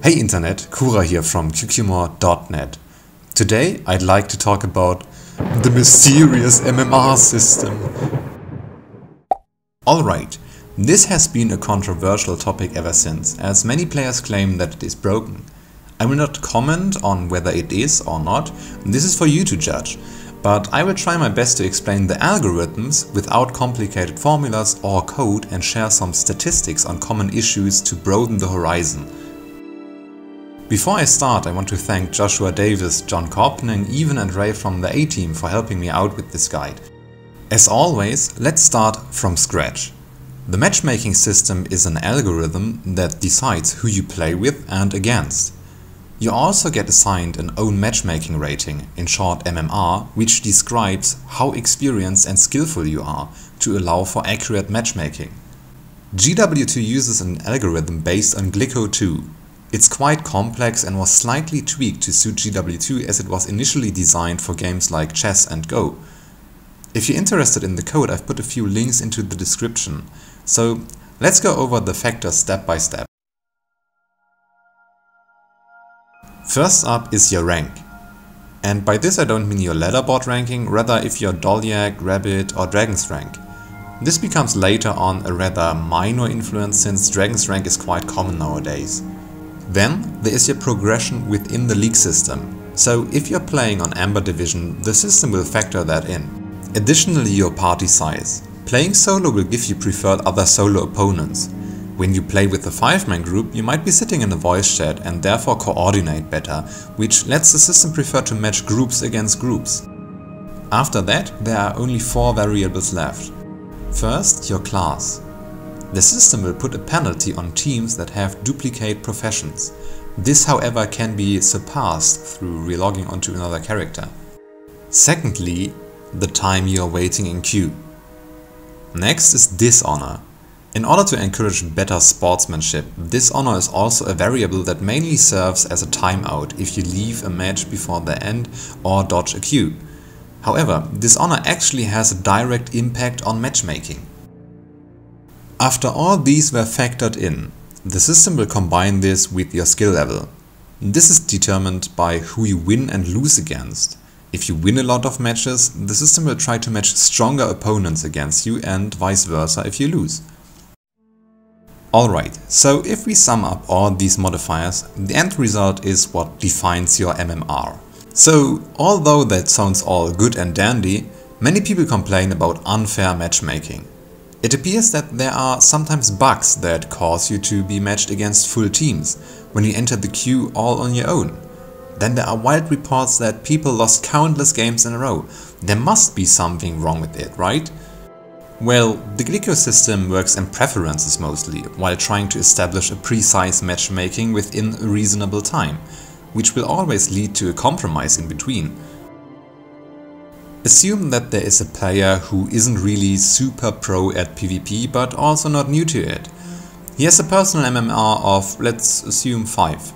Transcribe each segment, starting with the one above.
Hey Internet, Kuhrer here from QQmore.net. Today I'd like to talk about the mysterious MMR system. Alright, this has been a controversial topic ever since, as many players claim that it is broken. I will not comment on whether it is or not, this is for you to judge, but I will try my best to explain the algorithms without complicated formulas or code and share some statistics on common issues to broaden the horizon. Before I start, I want to thank Joshua Davis, John Kopning, Even and Ray from the A-Team for helping me out with this guide. As always, let's start from scratch. The matchmaking system is an algorithm that decides who you play with and against. You also get assigned an own matchmaking rating, in short MMR, which describes how experienced and skillful you are to allow for accurate matchmaking. GW2 uses an algorithm based on Glicko2, it's quite complex and was slightly tweaked to suit GW2 as it was initially designed for games like chess and Go. If you're interested in the code, I've put a few links into the description. So let's go over the factors step by step. First up is your rank. And by this I don't mean your leaderboard ranking, rather if you're Dolyak, Rabbit or Dragon's rank. This becomes later on a rather minor influence since Dragon's rank is quite common nowadays. Then there is your progression within the league system. So if you're playing on Amber Division, the system will factor that in. Additionally your party size. Playing solo will give you preferred other solo opponents. When you play with a 5-man group, you might be sitting in a voice chat and therefore coordinate better, which lets the system prefer to match groups against groups. After that, there are only 4 variables left. First, your class. The system will put a penalty on teams that have duplicate professions. This however can be surpassed through relogging onto another character. Secondly, the time you are waiting in queue. Next is dishonor. In order to encourage better sportsmanship, dishonor is also a variable that mainly serves as a timeout if you leave a match before the end or dodge a queue. However, dishonor actually has a direct impact on matchmaking. After all these were factored in, the system will combine this with your skill level. This is determined by who you win and lose against. If you win a lot of matches, the system will try to match stronger opponents against you and vice versa if you lose. Alright, so if we sum up all these modifiers, the end result is what defines your MMR. So, although that sounds all good and dandy, many people complain about unfair matchmaking. It appears that there are sometimes bugs that cause you to be matched against full teams when you enter the queue all on your own. Then there are wild reports that people lost countless games in a row. There must be something wrong with it, right? Well, the Glicko system works in preferences mostly, while trying to establish a precise matchmaking within a reasonable time, which will always lead to a compromise in between. Assume that there is a player who isn't really super pro at PvP but also not new to it. He has a personal MMR of, let's assume 5.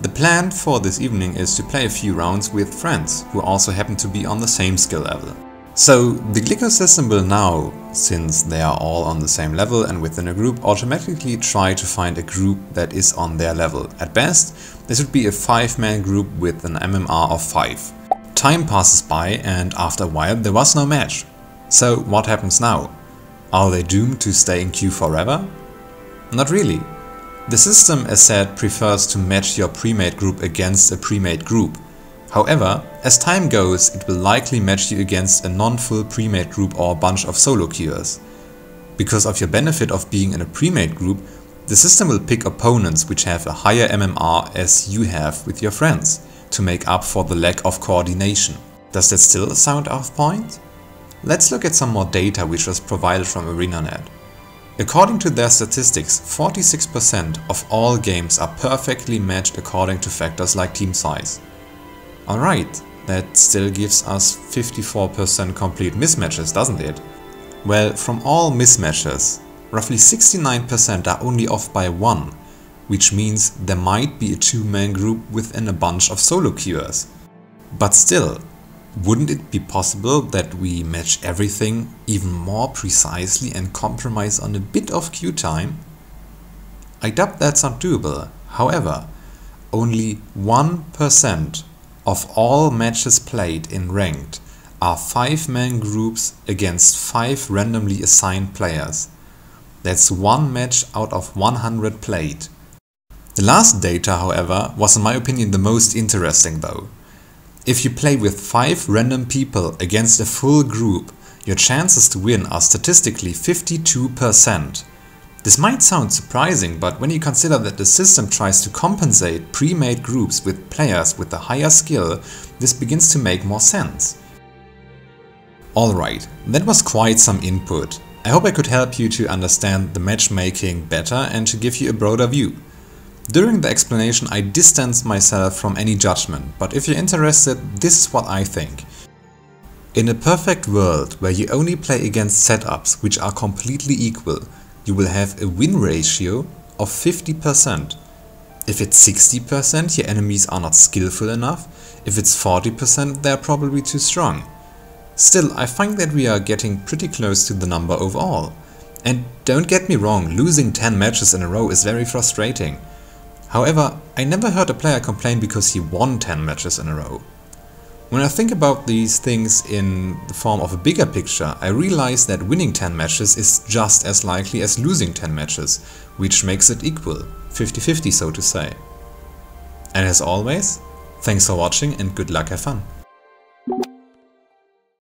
The plan for this evening is to play a few rounds with friends who also happen to be on the same skill level. So the Glicko system will now, since they are all on the same level and within a group, automatically try to find a group that is on their level. At best, this would be a 5-man group with an MMR of 5. Time passes by and after a while there was no match. So what happens now? Are they doomed to stay in queue forever? Not really. The system, as said, prefers to match your premade group against a premade group. However, as time goes, it will likely match you against a non-full premade group or a bunch of solo queuers. Because of your benefit of being in a premade group, the system will pick opponents which have a higher MMR as you have with your friends to make up for the lack of coordination. Does that still sound off point? Let's look at some more data which was provided from ArenaNet. According to their statistics, 46% of all games are perfectly matched according to factors like team size. Alright, that still gives us 54% complete mismatches, doesn't it? Well, from all mismatches, roughly 69% are only off by 1, which means there might be a two-man group within a bunch of solo queuers. But still, wouldn't it be possible that we match everything even more precisely and compromise on a bit of queue time? I doubt that's not doable. However, only 1% of all matches played in ranked are 5-man groups against 5 randomly assigned players. That's one match out of 100 played. The last data, however, was in my opinion the most interesting though. If you play with 5 random people against a full group, your chances to win are statistically 52%. This might sound surprising, but when you consider that the system tries to compensate pre-made groups with players with a higher skill, this begins to make more sense. Alright, that was quite some input. I hope I could help you to understand the matchmaking better and to give you a broader view. During the explanation I distanced myself from any judgment, but if you're interested, this is what I think. In a perfect world where you only play against setups which are completely equal, you will have a win ratio of 50%. If it's 60%, your enemies are not skillful enough. If it's 40%, they're probably too strong. Still, I find that we are getting pretty close to the number overall. And don't get me wrong, losing 10 matches in a row is very frustrating. However, I never heard a player complain because he won 10 matches in a row. When I think about these things in the form of a bigger picture, I realize that winning 10 matches is just as likely as losing 10 matches, which makes it equal, 50-50 so to say. And as always, thanks for watching and good luck have fun.